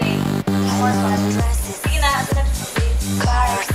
me. I want to Tina, I